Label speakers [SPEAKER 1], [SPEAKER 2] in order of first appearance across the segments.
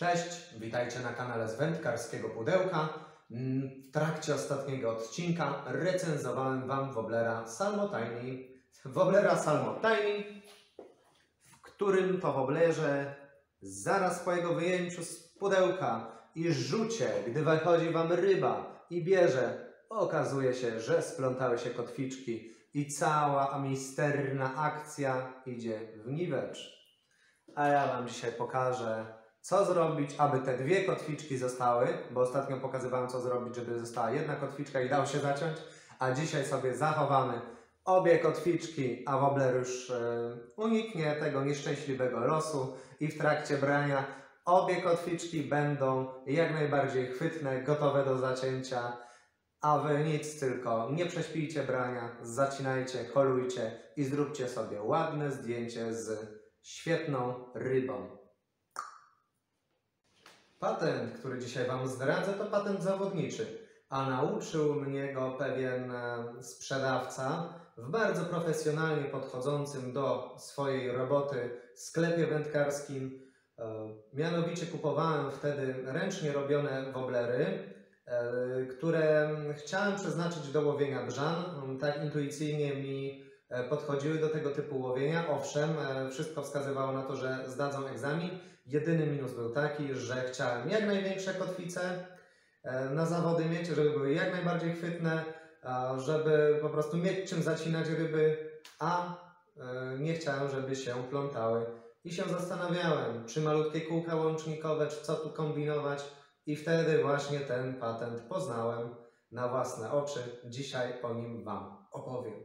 [SPEAKER 1] Cześć, witajcie na kanale z wędkarskiego pudełka. Mm, W trakcie ostatniego odcinka recenzowałem Wam Woblera Salmotiny. Woblera Salmotiny, w którym to woblerze zaraz po jego wyjęciu z pudełka i rzucie, gdy wychodzi Wam ryba i bierze, okazuje się, że splątały się kotwiczki i cała misterna akcja idzie w niwecz. A ja Wam dzisiaj pokażę, co zrobić, aby te dwie kotwiczki zostały, bo ostatnio pokazywałem, co zrobić, żeby została jedna kotwiczka i dało się zaciąć, a dzisiaj sobie zachowamy obie kotwiczki, a wobler już e, uniknie tego nieszczęśliwego losu i w trakcie brania obie kotwiczki będą jak najbardziej chwytne, gotowe do zacięcia, a Wy nic, tylko nie prześpijcie brania, zacinajcie, kolujcie i zróbcie sobie ładne zdjęcie z świetną rybą. Patent, który dzisiaj Wam zdradzę, to patent zawodniczy, a nauczył mnie go pewien e, sprzedawca w bardzo profesjonalnie podchodzącym do swojej roboty sklepie wędkarskim. E, Mianowicie kupowałem wtedy ręcznie robione woblery, e, które chciałem przeznaczyć do łowienia brzan. Tak intuicyjnie mi podchodziły do tego typu łowienia. Owszem, wszystko wskazywało na to, że zdadzą egzamin. Jedyny minus był taki, że chciałem jak największe kotwice e, na zawody mieć, żeby były jak najbardziej chwytne, żeby po prostu mieć czym zacinać ryby, a e, nie chciałem, żeby się plątały. I się zastanawiałem, czy malutkie kółka łącznikowe, czy co tu kombinować. I wtedy właśnie ten patent poznałem na własne oczy. Dzisiaj o nim Wam opowiem.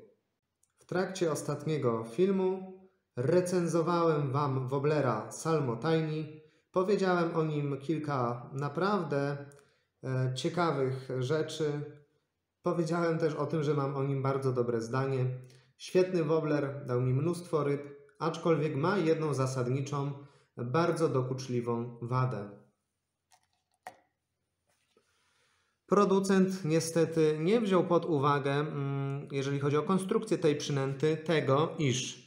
[SPEAKER 1] W trakcie ostatniego filmu recenzowałem Wam Woblera Salmotiny. Powiedziałem o nim kilka naprawdę e, ciekawych rzeczy. Powiedziałem też o tym, że mam o nim bardzo dobre zdanie. Świetny wobler dał mi mnóstwo ryb, aczkolwiek ma jedną zasadniczą, bardzo dokuczliwą wadę. Producent niestety nie wziął pod uwagę, mm, jeżeli chodzi o konstrukcję tej przynęty, tego, iż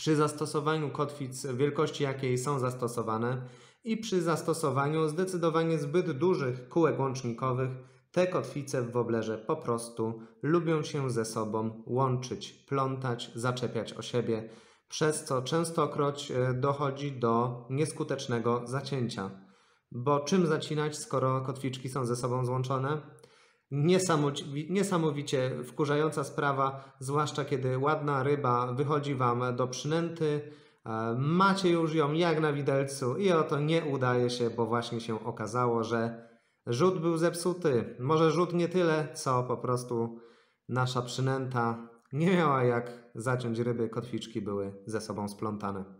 [SPEAKER 1] przy zastosowaniu kotwic wielkości, jakiej są zastosowane i przy zastosowaniu zdecydowanie zbyt dużych kółek łącznikowych, te kotwice w woblerze po prostu lubią się ze sobą łączyć, plątać, zaczepiać o siebie, przez co częstokroć e, dochodzi do nieskutecznego zacięcia. Bo czym zacinać, skoro kotwiczki są ze sobą złączone? Niesamowicie, wkurzająca sprawa, zwłaszcza kiedy ładna ryba wychodzi Wam do przynęty, e, macie już ją jak na widelcu i oto nie udaje się, bo właśnie się okazało, że rzut był zepsuty. Może rzut nie tyle, co po prostu nasza przynęta nie miała jak zaciąć ryby, kotwiczki były ze sobą splątane.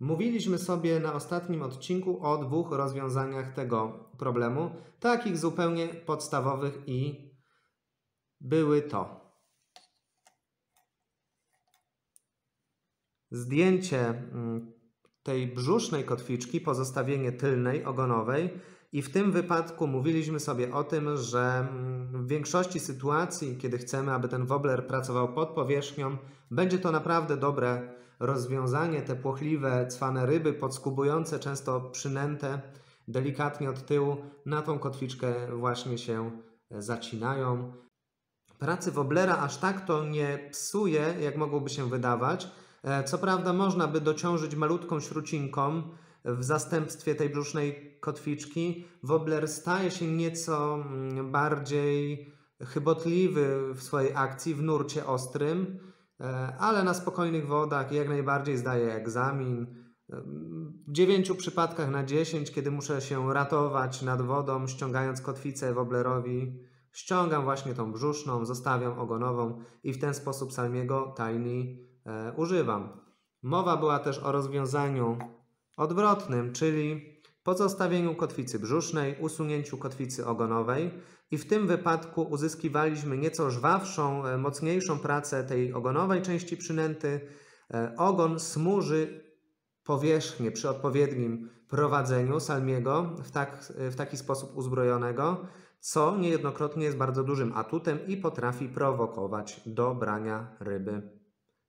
[SPEAKER 1] Mówiliśmy sobie na ostatnim odcinku o dwóch rozwiązaniach tego problemu, takich zupełnie podstawowych i były to zdjęcie mm, tej brzusznej kotwiczki, pozostawienie tylnej, ogonowej i w tym wypadku mówiliśmy sobie o tym, że mm, w większości sytuacji, kiedy chcemy, aby ten wobler pracował pod powierzchnią, będzie to naprawdę dobre rozwiązanie. Te płochliwe, cwane ryby, podskubujące, często przynęte delikatnie od tyłu, na tą kotwiczkę właśnie się zacinają. Pracy woblera aż tak to nie psuje, jak mogłoby się wydawać. E, Co prawda można by dociążyć malutką śrucinką, w zastępstwie tej brzusznej kotwiczki wobler staje się nieco mm, bardziej chybotliwy w swojej akcji w nurcie ostrym, ale na spokojnych wodach jak najbardziej zdaje egzamin. E, W dziewięciu przypadkach na 10, kiedy muszę się ratować nad wodą, ściągając kotwicę woblerowi, ściągam właśnie tą brzuszną, zostawiam ogonową i w ten sposób salmiego tiny e, używam. Mowa była też o rozwiązaniu odwrotnym, czyli pozostawieniu kotwicy brzusznej, usunięciu kotwicy ogonowej i w tym wypadku uzyskiwaliśmy nieco żwawszą, e, mocniejszą pracę tej ogonowej części przynęty. E, Ogon smuży powierzchnię przy odpowiednim prowadzeniu salmiego w, tak, w taki sposób uzbrojonego, co niejednokrotnie jest bardzo dużym atutem i potrafi prowokować do brania ryby.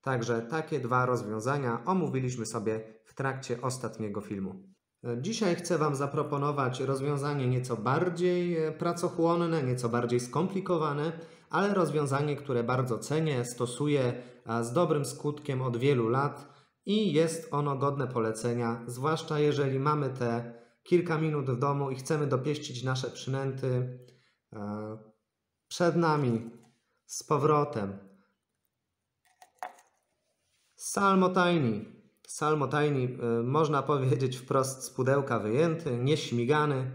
[SPEAKER 1] Także takie dwa rozwiązania omówiliśmy sobie w trakcie ostatniego filmu. Dzisiaj chcę Wam zaproponować rozwiązanie nieco bardziej e, pracochłonne, nieco bardziej skomplikowane, ale rozwiązanie, które bardzo cenię, stosuję z dobrym skutkiem od wielu lat i jest ono godne polecenia, zwłaszcza jeżeli mamy te kilka minut w domu i chcemy dopieścić nasze przynęty e, przed nami z powrotem. Salmotajni. Salmotajni, e, można powiedzieć wprost z pudełka wyjęty, nieśmigany.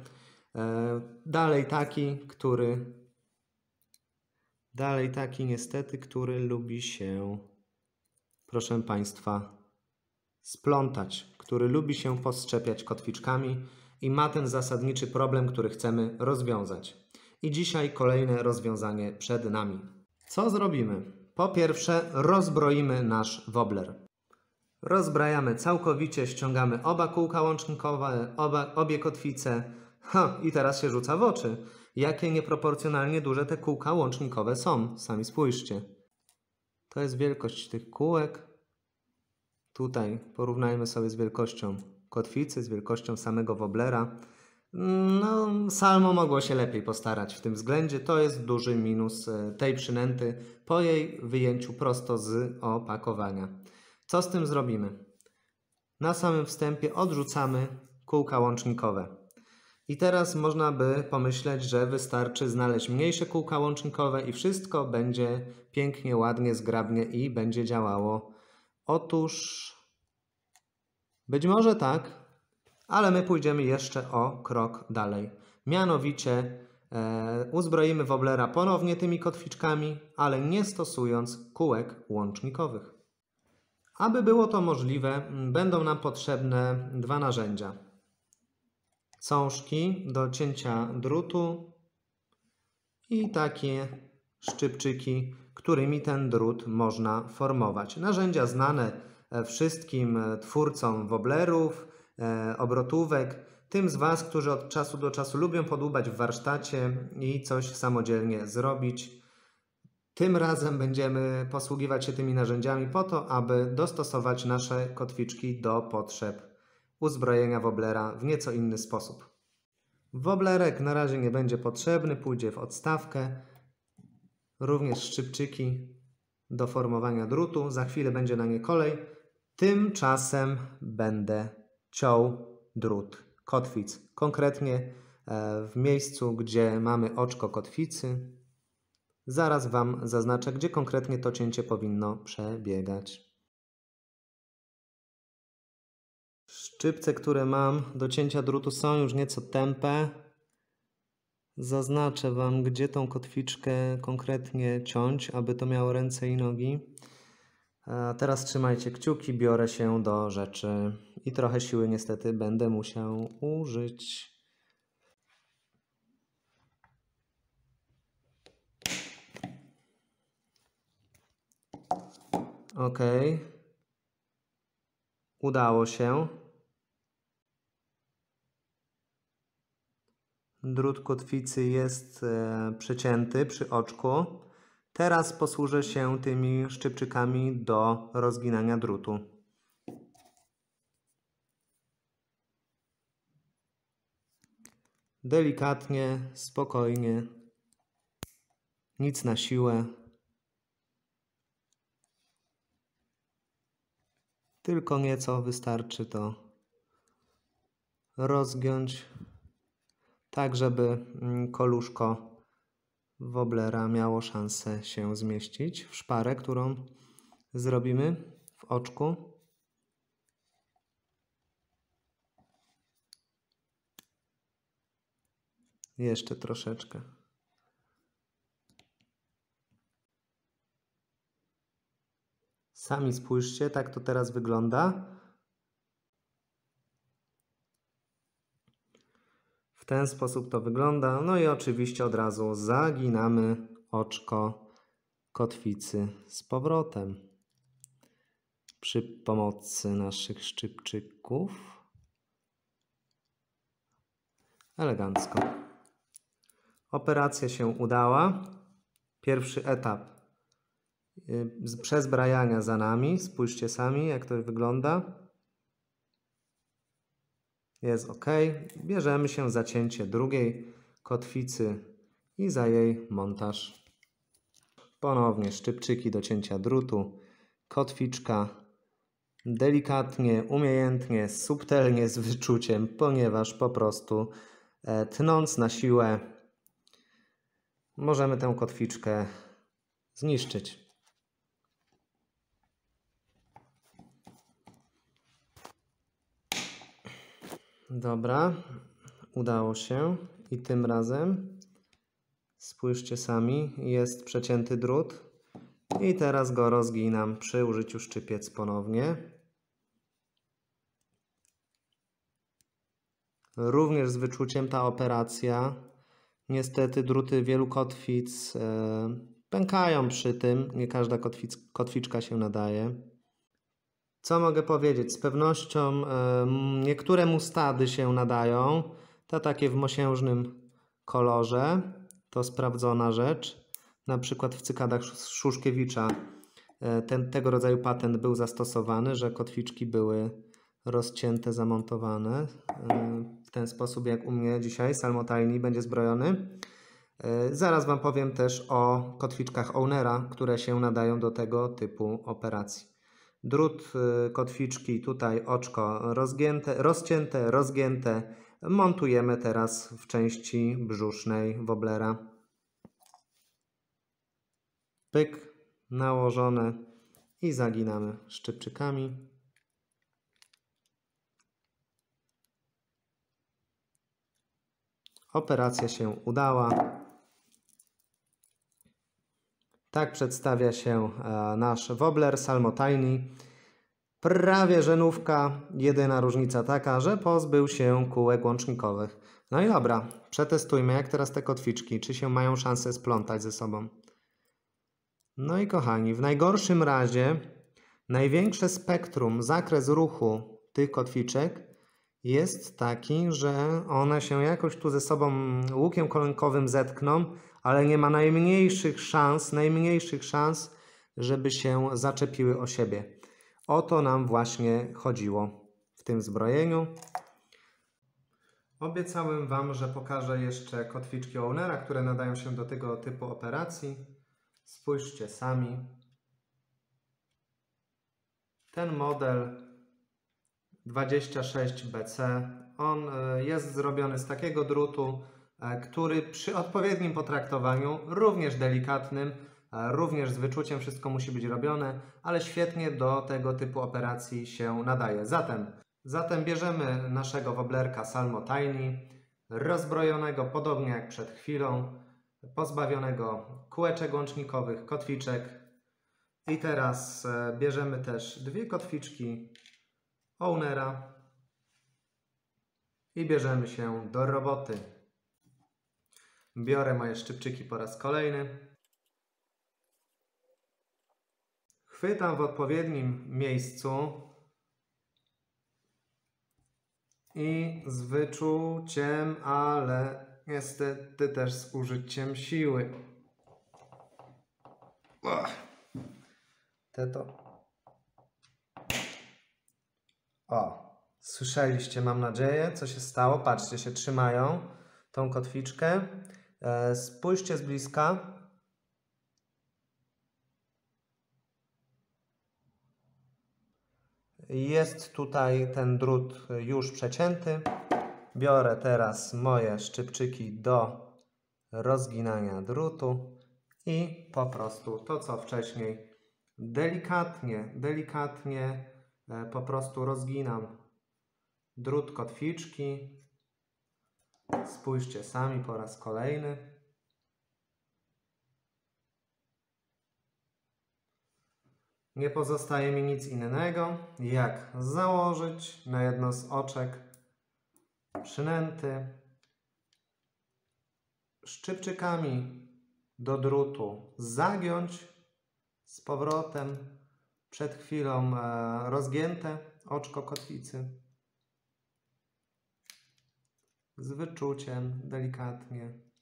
[SPEAKER 1] E, dalej taki, który dalej taki niestety, który lubi się, proszę Państwa, splątać, który lubi się posczepiać kotwiczkami i ma ten zasadniczy problem, który chcemy rozwiązać. I dzisiaj kolejne rozwiązanie przed nami. Co zrobimy? Po pierwsze, rozbroimy nasz wobler. Rozbrajamy całkowicie, ściągamy oba kółka łącznikowe, oba, obie kotwice. Ha, i teraz się rzuca w oczy. Jakie nieproporcjonalnie duże te kółka łącznikowe są. Sami spójrzcie. To jest wielkość tych kółek. Tutaj porównajmy sobie z wielkością kotwicy, z wielkością samego woblera. No, Salmo mogło się lepiej postarać w tym względzie. To jest duży minus e, tej przynęty po jej wyjęciu prosto z opakowania. Co z tym zrobimy? Na samym wstępie odrzucamy kółka łącznikowe. I teraz można by pomyśleć, że wystarczy znaleźć mniejsze kółka łącznikowe i wszystko będzie pięknie, ładnie, zgrabnie i będzie działało. Otóż być może tak, ale my pójdziemy jeszcze o krok dalej. Mianowicie e, uzbroimy woblera ponownie tymi kotwiczkami, ale nie stosując kółek łącznikowych. Aby było to możliwe, będą nam potrzebne dwa narzędzia. Cążki do cięcia drutu i takie szczypczyki, którymi ten drut można formować. Narzędzia znane wszystkim twórcom woblerów, E, obrotówek, tym z Was, którzy od czasu do czasu lubią podłubać w warsztacie i coś samodzielnie zrobić. Tym razem będziemy posługiwać się tymi narzędziami po to, aby dostosować nasze kotwiczki do potrzeb uzbrojenia woblera w nieco inny sposób. Woblerek na razie nie będzie potrzebny, pójdzie w odstawkę. Również szczypczyki do formowania drutu. Za chwilę będzie na nie kolej. Tymczasem będę ciął drut kotwic. Konkretnie e, w miejscu, gdzie mamy oczko kotwicy. Zaraz Wam zaznaczę, gdzie konkretnie to cięcie powinno przebiegać. Szczypce, które mam do cięcia drutu są już nieco tępe. Zaznaczę Wam, gdzie tą kotwiczkę konkretnie ciąć, aby to miało ręce i nogi. A teraz trzymajcie kciuki, biorę się do rzeczy i trochę siły niestety będę musiał użyć. Ok. Udało się. Drut kotwicy jest e, przycięty przy oczku. Teraz posłużę się tymi szczypczykami do rozginania drutu. Delikatnie, spokojnie, nic na siłę. Tylko nieco wystarczy to rozgiąć, tak żeby mm, koluszko woblera miało szansę się zmieścić w szparę, którą zrobimy w oczku. Jeszcze troszeczkę. Sami spójrzcie, tak to teraz wygląda. W ten sposób to wygląda. No i oczywiście od razu zaginamy oczko kotwicy z powrotem. Przy pomocy naszych szczypczyków. Elegancko. Operacja się udała. Pierwszy etap y, przezbrajania za nami. Spójrzcie sami, jak to wygląda. Jest ok. Bierzemy się za cięcie drugiej kotwicy i za jej montaż. Ponownie szczypczyki do cięcia drutu, kotwiczka delikatnie, umiejętnie, subtelnie, z wyczuciem, ponieważ po prostu e, tnąc na siłę możemy tę kotwiczkę zniszczyć. Dobra, udało się i tym razem spójrzcie sami, jest przecięty drut i teraz go rozginam przy użyciu szczypiec ponownie. Również z wyczuciem ta operacja. Niestety druty wielu kotwic e, pękają przy tym. Nie każda kotwic, kotwiczka się nadaje. Co mogę powiedzieć? Z pewnością niektóre mustady się nadają. Te takie w mosiężnym kolorze. To sprawdzona rzecz. Na przykład w cykadach Szuszkiewicza e, ten, tego rodzaju patent był zastosowany, że kotwiczki były rozcięte, zamontowane e, w ten sposób jak u mnie dzisiaj salmotajni będzie zbrojony. E, zaraz Wam powiem też o kotwiczkach Ownera, które się nadają do tego typu operacji. Drut kotwiczki, tutaj oczko rozgięte, rozcięte, rozgięte. Montujemy teraz w części brzusznej woblera pyk, nałożone i zaginamy szczypczykami. Operacja się udała. Tak przedstawia się e, nasz wobbler Salmotiny. Prawie żenówka, jedyna różnica taka, że pozbył się kółek łącznikowych. No i dobra, przetestujmy jak teraz te kotwiczki, czy się mają szansę splątać ze sobą. No i kochani, w najgorszym razie największe spektrum, zakres ruchu tych kotwiczek jest taki, że one się jakoś tu ze sobą łukiem kolonkowym zetkną, ale nie ma najmniejszych szans, najmniejszych szans, żeby się zaczepiły o siebie. O to nam właśnie chodziło w tym zbrojeniu. Obiecałem Wam, że pokażę jeszcze kotwiczki Ownera, które nadają się do tego typu operacji. Spójrzcie sami. Ten model 26BC, on e, jest zrobiony z takiego drutu, który przy odpowiednim potraktowaniu, również delikatnym, e, również z wyczuciem wszystko musi być robione, ale świetnie do tego typu operacji się nadaje. Zatem, zatem bierzemy naszego woblerka Salmo Tiny, rozbrojonego podobnie jak przed chwilą, pozbawionego kółeczek łącznikowych, kotwiczek. I teraz e, bierzemy też dwie kotwiczki ownera i bierzemy się do roboty. Biorę moje szczypczyki po raz kolejny. Chwytam w odpowiednim miejscu i z wyczuciem, ale Niestety też z użyciem siły. Te to. O, słyszeliście, mam nadzieję, co się stało. Patrzcie, się trzymają tą kotwiczkę. E, spójrzcie z bliska. Jest tutaj ten drut już przecięty. Biorę teraz moje szczypczyki do rozginania drutu i po prostu to co wcześniej delikatnie, delikatnie e, po prostu rozginam drut kotwiczki. Spójrzcie sami po raz kolejny. Nie pozostaje mi nic innego, jak założyć na jedno z oczek przynęty szczypczykami do drutu zagiąć z powrotem przed chwilą e, rozgięte oczko kotwicy z wyczuciem delikatnie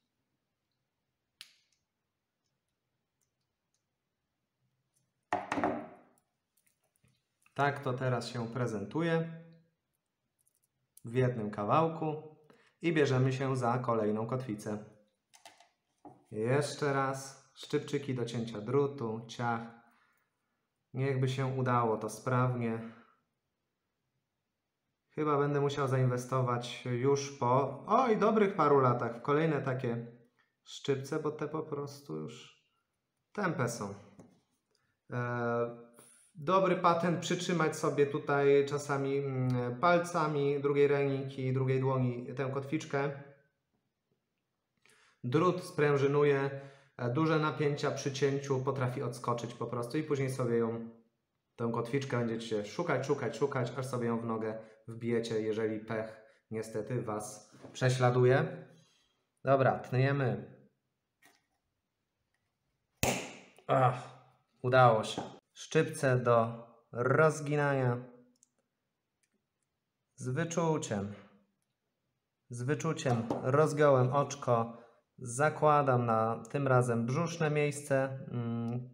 [SPEAKER 1] tak to teraz się prezentuje w jednym kawałku i bierzemy się za kolejną kotwicę. Jeszcze raz szczypczyki do cięcia drutu, ciach. Niechby się udało to sprawnie. Chyba będę musiał zainwestować już po, oj, dobrych paru latach w kolejne takie szczypce, bo te po prostu już tępe są. E, dobry patent przytrzymać sobie tutaj czasami mm, palcami drugiej ręki, drugiej dłoni tę kotwiczkę. Drut sprężynuje, e, duże napięcia przy cięciu potrafi odskoczyć po prostu i później sobie ją, tę kotwiczkę będziecie szukać, szukać, szukać, aż sobie ją w nogę wbijecie, jeżeli pech niestety Was prześladuje. Dobra, tniemy. Ach, udało się. Szczypce do rozginania. Z wyczuciem. Z wyczuciem rozgiąłem oczko. Zakładam na tym razem brzuszne miejsce mm,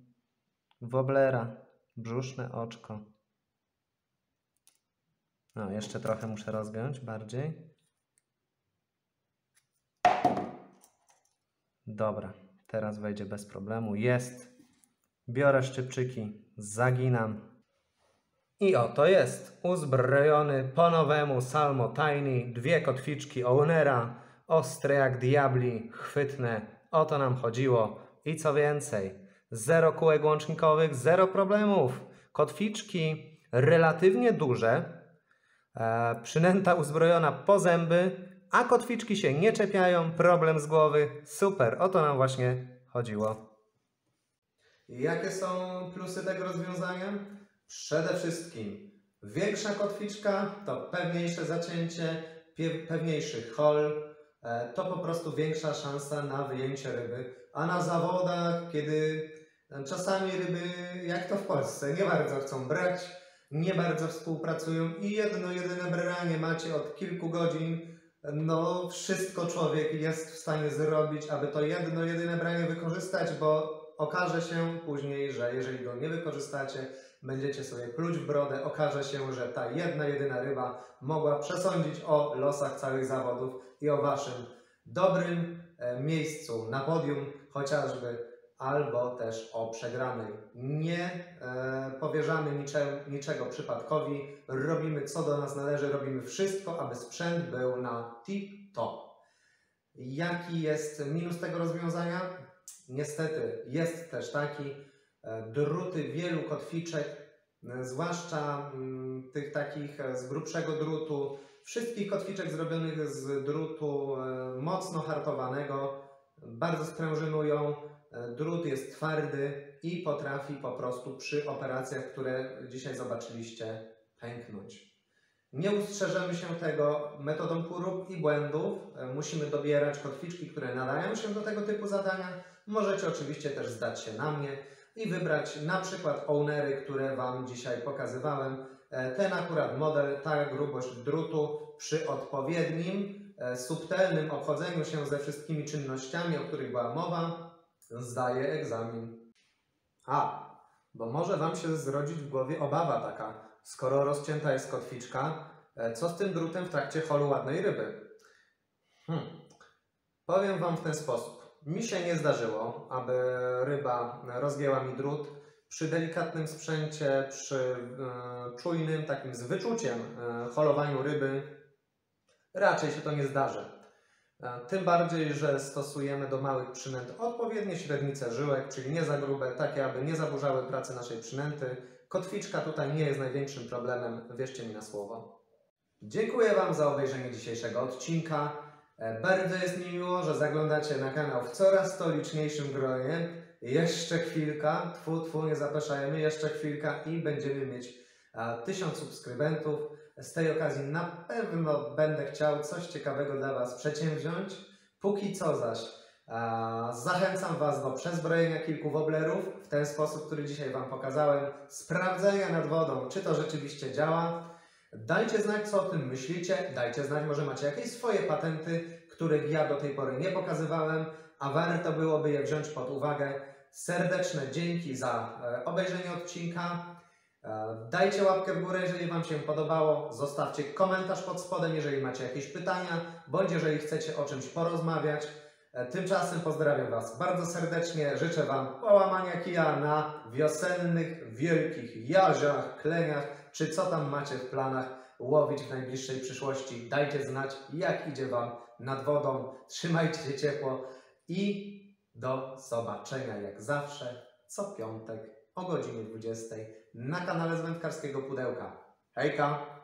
[SPEAKER 1] woblera. Brzuszne oczko. No, jeszcze trochę muszę rozgiąć bardziej. Dobra, teraz wejdzie bez problemu. Jest. Biorę szczypczyki, zaginam. I oto jest uzbrojony po nowemu Salmo Tiny, dwie kotwiczki Ownera, ostre jak diabli, chwytne. O to nam chodziło. I co więcej, zero kółek łącznikowych, zero problemów. Kotwiczki relatywnie duże, e, przynęta uzbrojona po zęby, a kotwiczki się nie czepiają, problem z głowy. Super, o to nam właśnie chodziło. Jakie są plusy tego rozwiązania? Przede wszystkim większa kotwiczka to pewniejsze zacięcie, pewniejszy hol, e, to po prostu większa szansa na wyjęcie ryby. A na zawodach, kiedy czasami ryby, jak to w Polsce, nie bardzo chcą brać, nie bardzo współpracują i jedno jedyne branie macie od kilku godzin, no wszystko człowiek jest w stanie zrobić, aby to jedno jedyne branie wykorzystać, bo okaże się później, że jeżeli go nie wykorzystacie, będziecie sobie pluć w brodę, okaże się, że ta jedna, jedyna ryba mogła przesądzić o losach całych zawodów i o waszym dobrym e, miejscu na podium chociażby, albo też o przegranej. Nie e, powierzamy nicze, niczego przypadkowi, robimy co do nas należy, robimy wszystko, aby sprzęt był na tip-top. Jaki jest minus tego rozwiązania? Niestety jest też taki, e, druty wielu kotwiczek, e, zwłaszcza mm, tych takich e, z grubszego drutu, wszystkich kotwiczek zrobionych z drutu mocno hartowanego, bardzo sprężynują, drut jest twardy i potrafi po prostu przy operacjach, które dzisiaj zobaczyliście, pęknąć. Nie ustrzeżemy się tego metodą prób i błędów. Musimy dobierać kotwiczki, które nadają się do tego typu zadania Możecie oczywiście też zdać się na mnie i wybrać na przykład ownery, które Wam dzisiaj pokazywałem. E, ten akurat model, ta grubość drutu przy odpowiednim, e, subtelnym obchodzeniu się ze wszystkimi czynnościami, o których była mowa, zdaje egzamin. A, bo może Wam się zrodzić w głowie obawa taka, skoro rozcięta jest kotwiczka, e, co z tym drutem w trakcie holu ładnej ryby? Hmm. Powiem Wam w ten sposób. Mi się nie zdarzyło, aby ryba rozgięła mi drut. Przy delikatnym sprzęcie, przy e, czujnym, takim z wyczuciem e, holowaniu ryby, raczej się to nie zdarzy. E, tym bardziej, że stosujemy do małych przynęt odpowiednie średnice żyłek, czyli nie za grube, takie aby nie zaburzały pracy naszej przynęty. Kotwiczka tutaj nie jest największym problemem, wierzcie mi na słowo. Dziękuję Wam za obejrzenie dzisiejszego odcinka. E, bardzo jest mi miło, że zaglądacie na kanał w coraz to liczniejszym gronie. Jeszcze chwilka, tfu, tfu, nie zapraszajmy, jeszcze chwilka i będziemy mieć a, tysiąc subskrybentów. Z tej okazji na pewno będę chciał coś ciekawego dla Was przedsięwziąć. Póki co zaś zachęcam Was do przezbrojenia kilku woblerów w ten sposób, który dzisiaj Wam pokazałem, sprawdzenia nad wodą, czy to rzeczywiście działa. Dajcie znać, co o tym myślicie. Dajcie znać, może macie jakieś swoje patenty, których ja do tej pory nie pokazywałem, a warto byłoby je wziąć pod uwagę. Serdeczne dzięki za e, obejrzenie odcinka. E, Dajcie łapkę w górę, jeżeli Wam się podobało. Zostawcie komentarz pod spodem, jeżeli macie jakieś pytania, bądź jeżeli chcecie o czymś porozmawiać. E, Tymczasem pozdrawiam Was bardzo serdecznie. Życzę Wam połamania kija na wiosennych, wielkich jaziach, kleniach, czy co tam macie w planach łowić w najbliższej przyszłości. Dajcie znać, jak idzie Wam nad wodą. Trzymajcie się ciepło i do zobaczenia jak zawsze co piątek o godzinie 20 na kanale z Wędkarskiego Pudełka. Hejka!